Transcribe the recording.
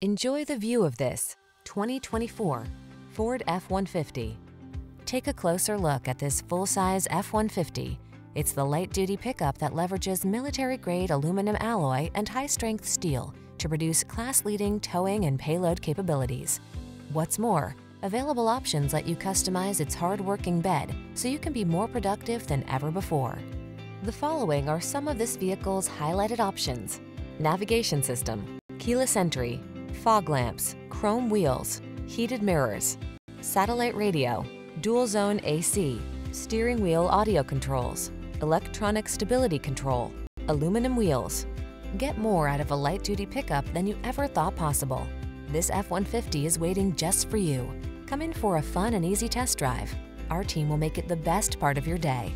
Enjoy the view of this 2024 Ford F-150. Take a closer look at this full-size F-150. It's the light-duty pickup that leverages military-grade aluminum alloy and high-strength steel to produce class-leading towing and payload capabilities. What's more, available options let you customize its hard-working bed so you can be more productive than ever before. The following are some of this vehicle's highlighted options. Navigation system, keyless entry, fog lamps, chrome wheels, heated mirrors, satellite radio, dual zone AC, steering wheel audio controls, electronic stability control, aluminum wheels. Get more out of a light-duty pickup than you ever thought possible. This F-150 is waiting just for you. Come in for a fun and easy test drive. Our team will make it the best part of your day.